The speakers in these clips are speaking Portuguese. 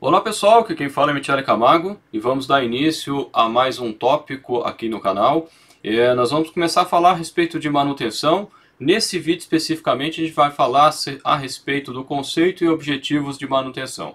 Olá pessoal, aqui quem fala é Michele Camargo e vamos dar início a mais um tópico aqui no canal. É, nós vamos começar a falar a respeito de manutenção. Nesse vídeo especificamente a gente vai falar a respeito do conceito e objetivos de manutenção.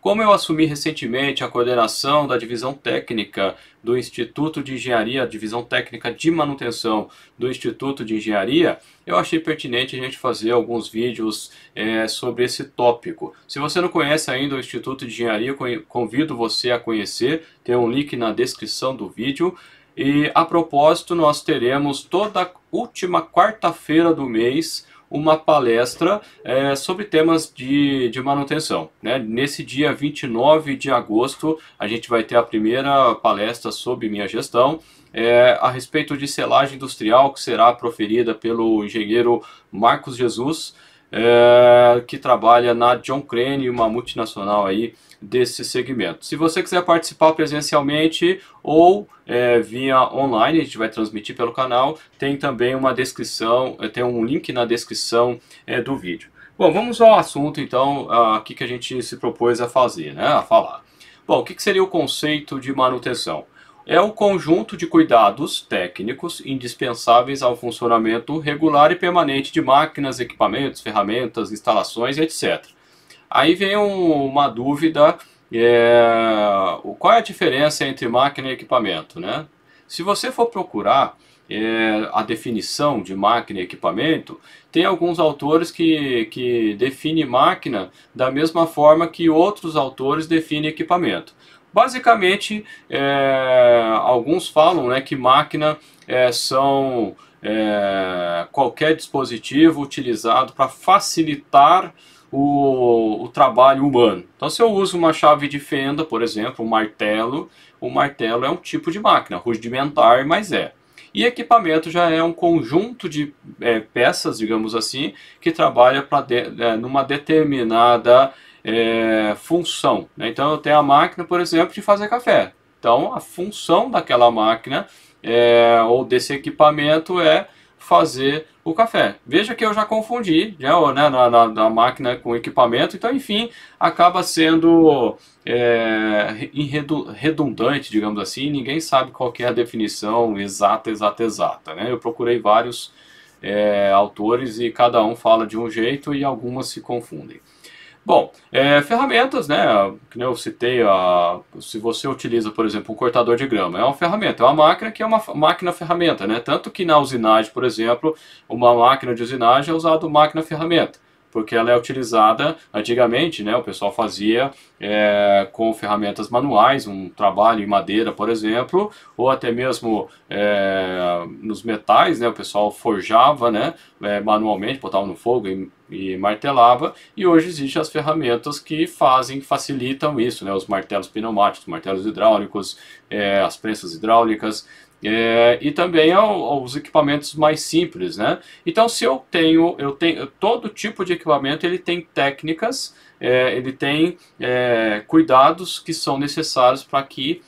Como eu assumi recentemente a coordenação da divisão técnica do Instituto de Engenharia, divisão técnica de manutenção do Instituto de Engenharia, eu achei pertinente a gente fazer alguns vídeos é, sobre esse tópico. Se você não conhece ainda o Instituto de Engenharia, convido você a conhecer, tem um link na descrição do vídeo. E a propósito, nós teremos toda última quarta-feira do mês uma palestra é, sobre temas de, de manutenção. Né? Nesse dia 29 de agosto, a gente vai ter a primeira palestra sobre minha gestão. É, a respeito de selagem industrial, que será proferida pelo engenheiro Marcos Jesus, é, que trabalha na John Crane, uma multinacional aí desse segmento. Se você quiser participar presencialmente ou é, via online, a gente vai transmitir pelo canal, tem também uma descrição, é, tem um link na descrição é, do vídeo. Bom, vamos ao assunto então, aqui que a gente se propôs a fazer, né, a falar. Bom, o que, que seria o conceito de manutenção? É o conjunto de cuidados técnicos indispensáveis ao funcionamento regular e permanente de máquinas, equipamentos, ferramentas, instalações, etc. Aí vem um, uma dúvida, é, qual é a diferença entre máquina e equipamento? Né? Se você for procurar é, a definição de máquina e equipamento, tem alguns autores que, que definem máquina da mesma forma que outros autores definem equipamento. Basicamente, é, alguns falam né, que máquina é, são é, qualquer dispositivo utilizado para facilitar o, o trabalho humano. Então, se eu uso uma chave de fenda, por exemplo, um martelo, o martelo é um tipo de máquina, rudimentar, mas é. E equipamento já é um conjunto de é, peças, digamos assim, que trabalha de, é, numa determinada é, função. Né? Então eu tenho a máquina, por exemplo, de fazer café. Então a função daquela máquina é, ou desse equipamento é fazer o café. Veja que eu já confundi né, na, na, na máquina com equipamento, então enfim, acaba sendo é, redundante, digamos assim, ninguém sabe qual é a definição exata, exata, exata. Né? Eu procurei vários é, autores e cada um fala de um jeito e algumas se confundem. Bom, é, ferramentas, né, que eu citei, a, se você utiliza, por exemplo, um cortador de grama, é uma ferramenta, é uma máquina que é uma máquina ferramenta, né, tanto que na usinagem, por exemplo, uma máquina de usinagem é usada máquina ferramenta porque ela é utilizada antigamente, né? O pessoal fazia é, com ferramentas manuais, um trabalho em madeira, por exemplo, ou até mesmo é, nos metais, né? O pessoal forjava, né? É, manualmente, botava no fogo e, e, martelava. E hoje existem as ferramentas que fazem, facilitam isso, né? Os martelos pneumáticos, martelos hidráulicos, é, as prensas hidráulicas. É, e também aos equipamentos mais simples, né? Então, se eu tenho, eu tenho todo tipo de equipamento, ele tem técnicas, é, ele tem é, cuidados que são necessários para que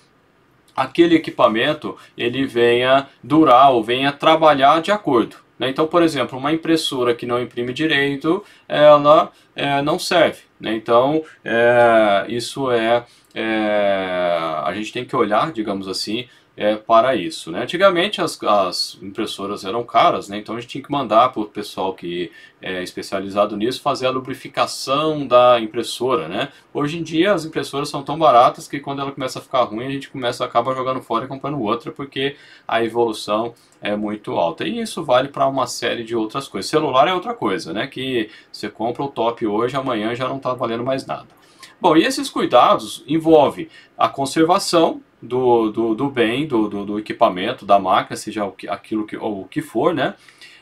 aquele equipamento ele venha durar ou venha trabalhar de acordo. Né? Então, por exemplo, uma impressora que não imprime direito, ela é, não serve. Né? Então, é, isso é, é, a gente tem que olhar, digamos assim, é, para isso. Né? Antigamente as, as, impressoras eram caras, né? então a gente tinha que mandar para o pessoal que é especializado nisso fazer a lubrificação da impressora. Né? Hoje em dia as impressoras são tão baratas que quando ela começa a ficar ruim a gente começa acaba jogando fora e comprando outra porque a evolução é muito alta. E isso vale para uma série de outras coisas. Celular é outra coisa, né? que você compra o top hoje, amanhã já não está valendo mais nada. Bom, e esses cuidados envolvem a conservação do, do, do bem, do, do, do, equipamento, da máquina, seja o que, aquilo que, ou o que for, né?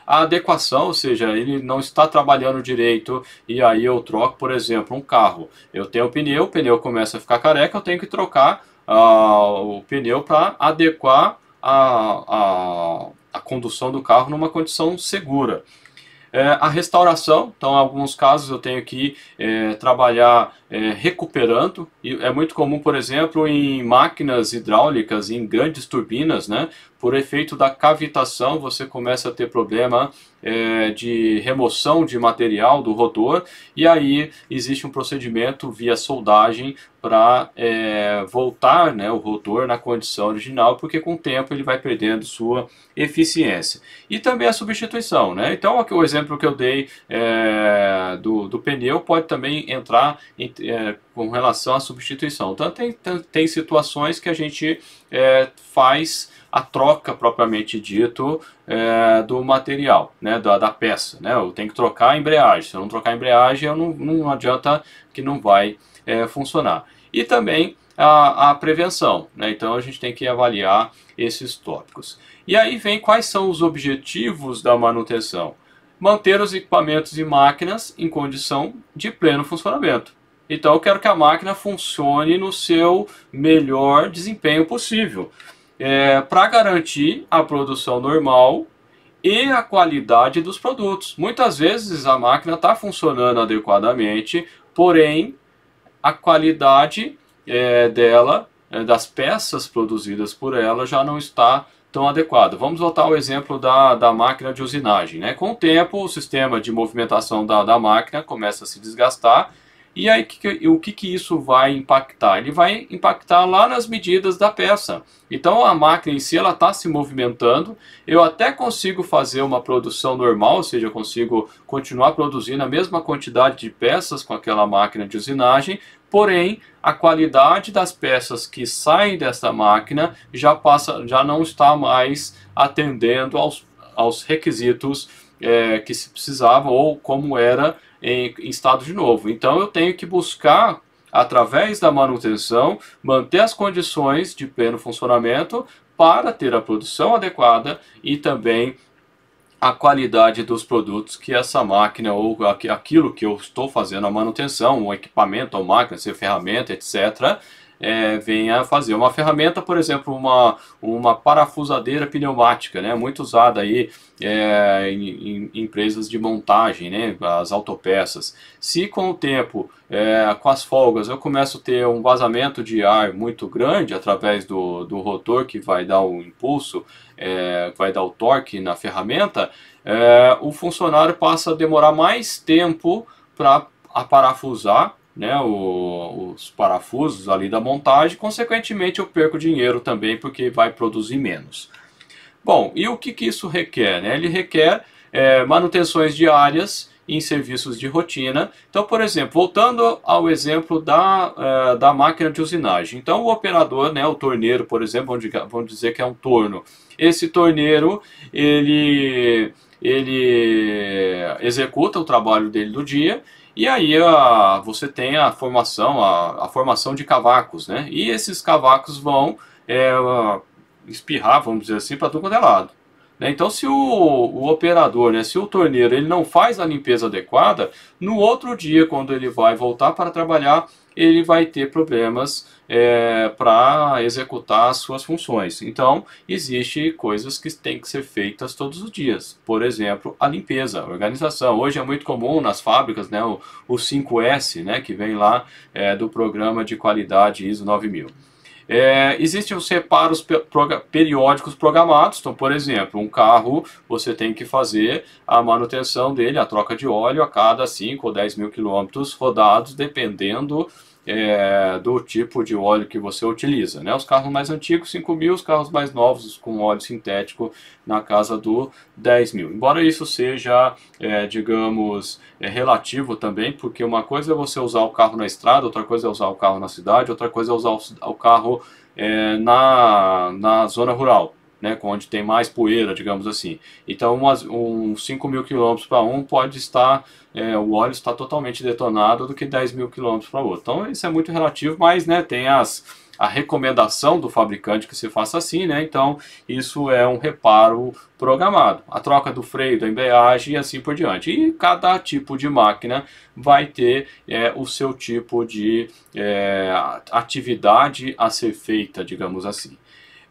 A adequação, ou seja, ele não está trabalhando direito e aí eu troco, por exemplo, um carro. Eu tenho o pneu, o pneu começa a ficar careca, eu tenho que trocar uh, o pneu para adequar a, a, a condução do carro numa condição segura. É, a restauração, então em alguns casos eu tenho que é, trabalhar é, recuperando, e é muito comum, por exemplo, em máquinas hidráulicas, em grandes turbinas, né? Por efeito da cavitação, você começa a ter problema é, de remoção de material do rotor e aí existe um procedimento via soldagem para é, voltar né, o rotor na condição original, porque com o tempo ele vai perdendo sua eficiência. E também a substituição. Né? Então o exemplo que eu dei é, do, do pneu pode também entrar em, é, com relação à substituição. Então tem, tem situações que a gente é, faz a troca propriamente dito é, do material, né, da, da, peça. Né? Eu tenho que trocar a embreagem. Se eu não trocar a embreagem, eu não, não adianta que não vai é, funcionar. E também a, a prevenção. Né? Então a gente tem que avaliar esses tópicos. E aí vem quais são os objetivos da manutenção. Manter os equipamentos e máquinas em condição de pleno funcionamento. Então eu quero que a máquina funcione no seu melhor desempenho possível é, para garantir a produção normal e a qualidade dos produtos. Muitas vezes a máquina está funcionando adequadamente, porém a qualidade é, dela, é, das peças produzidas por ela, já não está tão adequada. Vamos voltar ao exemplo da, da máquina de usinagem. Né? Com o tempo, o sistema de movimentação da, da máquina começa a se desgastar e aí o que, que isso vai impactar? Ele vai impactar lá nas medidas da peça. Então a máquina em si ela está se movimentando. Eu até consigo fazer uma produção normal, ou seja, eu consigo continuar produzindo a mesma quantidade de peças com aquela máquina de usinagem, porém a qualidade das peças que saem dessa máquina já passa, já não está mais atendendo aos, aos requisitos é, que se precisava ou como era em, em estado de novo. Então eu tenho que buscar através da manutenção, manter as condições de pleno funcionamento para ter a produção adequada e também a qualidade dos produtos que essa máquina ou aquilo que eu estou fazendo a manutenção, o equipamento, a máquina, se ferramenta, etc., é, venha fazer. Uma ferramenta, por exemplo, uma, uma parafusadeira pneumática, né, muito usada aí é, em, em, empresas de montagem, né, as autopeças. Se com o tempo, é, com as folgas, eu começo a ter um vazamento de ar muito grande através do, do rotor que vai dar o impulso, é, vai dar o torque na ferramenta, é, o funcionário passa a demorar mais tempo para parafusar né, o, os parafusos ali da montagem, consequentemente eu perco dinheiro também porque vai produzir menos. Bom, e o que, que isso requer? Né? Ele requer é, manutenções diárias em serviços de rotina. Então, por exemplo, voltando ao exemplo da, é, da máquina de usinagem. Então, o operador, né, o torneiro, por exemplo, vamos dizer que é um torno. Esse torneiro, ele, ele executa o trabalho dele do dia e aí a, você tem a formação, a, a, formação de cavacos, né? E esses cavacos vão é, espirrar, vamos dizer assim, para todo quanto é lado. Né? Então se o, o, operador, né, se o torneiro ele não faz a limpeza adequada, no outro dia, quando ele vai voltar para trabalhar, ele vai ter problemas é, para executar as suas funções. Então, existe coisas que têm que ser feitas todos os dias. Por exemplo, a limpeza, a organização. Hoje é muito comum nas fábricas né, o, o 5S, né, que vem lá é, do programa de qualidade ISO 9000. É, existem os reparos periódicos programados, então, por exemplo, um carro você tem que fazer a manutenção dele, a troca de óleo a cada 5 ou 10 mil quilômetros rodados, dependendo é, do tipo de óleo que você utiliza. Né? Os carros mais antigos, 5 mil, os carros mais novos com óleo sintético na casa do 10 mil. Embora isso seja, é, digamos, é, relativo também, porque uma coisa é você usar o carro na estrada, outra coisa é usar o carro na cidade, outra coisa é usar o, carro é, na, na zona rural né, onde tem mais poeira, digamos assim. Então, umas, um 5 mil quilômetros para um pode estar, é, o óleo está totalmente detonado do que 10 mil quilômetros para outro. Então, isso é muito relativo, mas né, tem as, a recomendação do fabricante que se faça assim, né? Então, isso é um reparo programado. A troca do freio, da embreagem e assim por diante. E cada tipo de máquina vai ter é, o seu tipo de é, atividade a ser feita, digamos assim.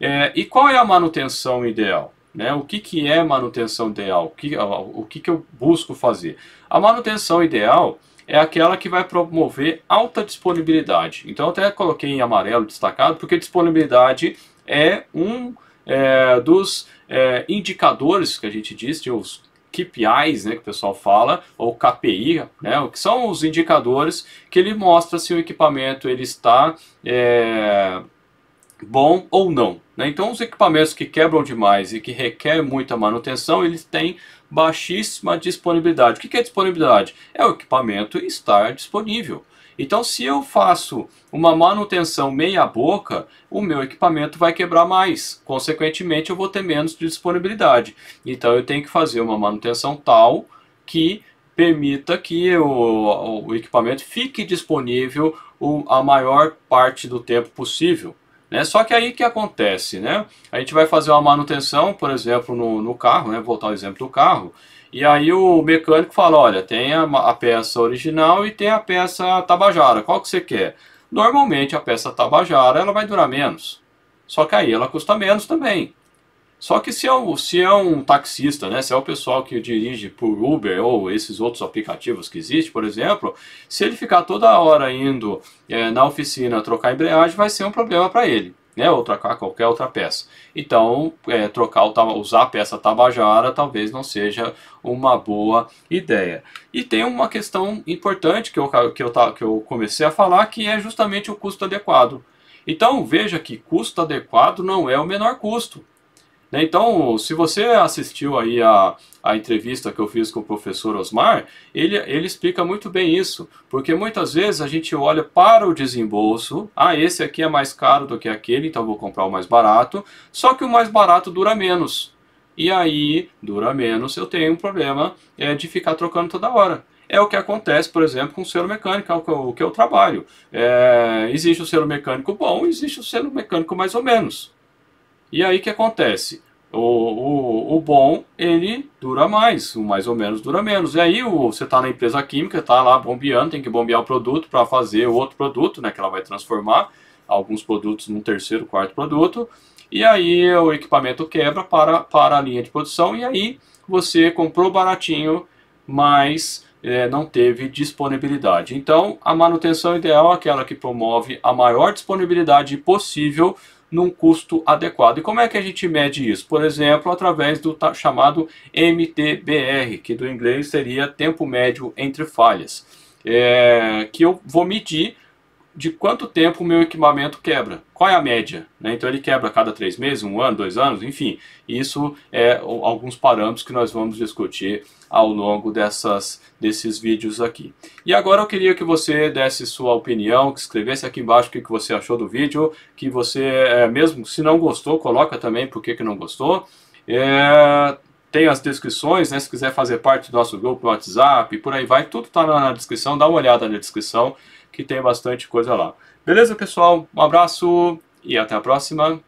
É, e qual é a manutenção ideal? Né? O que, que é manutenção ideal? O, que, o que, que eu busco fazer? A manutenção ideal é aquela que vai promover alta disponibilidade. Então até coloquei em amarelo destacado, porque disponibilidade é um é, dos é, indicadores que a gente diz, de os KPIs, né, que o pessoal fala, ou KPI, né, que são os indicadores que ele mostra se o equipamento ele está é, bom ou não. Né? Então, os equipamentos que quebram demais e que requerem muita manutenção, eles têm baixíssima disponibilidade. O que é disponibilidade? É o equipamento estar disponível. Então, se eu faço uma manutenção meia boca, o meu equipamento vai quebrar mais. Consequentemente, eu vou ter menos disponibilidade. Então, eu tenho que fazer uma manutenção tal que permita que o, o equipamento fique disponível a maior parte do tempo possível. Né? Só que aí que acontece, né? A gente vai fazer uma manutenção, por exemplo, no, no carro, né? voltar ao exemplo do carro, e aí o mecânico fala, olha, tem a, a, peça original e tem a peça tabajara, qual que você quer? Normalmente a peça tabajara ela vai durar menos, só que aí ela custa menos também. Só que se é, um, se é um taxista, né, se é o pessoal que dirige por Uber ou esses outros aplicativos que existem, por exemplo, se ele ficar toda hora indo é, na oficina trocar embreagem, vai ser um problema para ele né, ou trocar qualquer outra peça. Então, é, trocar o, usar a peça Tabajara talvez não seja uma boa ideia. E tem uma questão importante que eu, que eu, que eu comecei a falar, que é justamente o custo adequado. Então, veja que custo adequado não é o menor custo. Né? Então, se você assistiu aí a, a entrevista que eu fiz com o professor Osmar, ele, ele explica muito bem isso, porque muitas vezes a gente olha para o desembolso, ah, esse aqui é mais caro do que aquele, então vou comprar o mais barato, só que o mais barato dura menos. E aí, dura menos, eu tenho um problema é, de ficar trocando toda hora. É o que acontece, por exemplo, com o selo mecânico, é o que eu, que eu trabalho. É, existe o selo mecânico bom, existe o selo mecânico mais ou menos. E aí que acontece? O, o, o, bom, ele dura mais, o mais ou menos dura menos. E aí o, você está na empresa química, está lá bombeando, tem que bombear o produto para fazer o outro produto, né, que ela vai transformar alguns produtos num terceiro, quarto produto. E aí o equipamento quebra para, para a linha de produção e aí você comprou baratinho, mas é, não teve disponibilidade. Então a manutenção ideal é aquela que promove a maior disponibilidade possível num custo adequado. E como é que a gente mede isso? Por exemplo, através do chamado MTBR, que do inglês seria tempo médio entre falhas, é, que eu vou medir de quanto tempo o meu equipamento quebra. Qual é a média? Né? Então ele quebra a cada três meses, um ano, dois anos, enfim. Isso é alguns parâmetros que nós vamos discutir ao longo dessas, desses vídeos aqui. E agora eu queria que você desse sua opinião, que escrevesse aqui embaixo o que você achou do vídeo, que você, é, mesmo se não gostou, coloca também por que não gostou. É, tem as descrições, né? Se quiser fazer parte do nosso grupo no WhatsApp, por aí vai, tudo está na descrição, dá uma olhada na descrição que tem bastante coisa lá. Beleza, pessoal? Um abraço e até a próxima.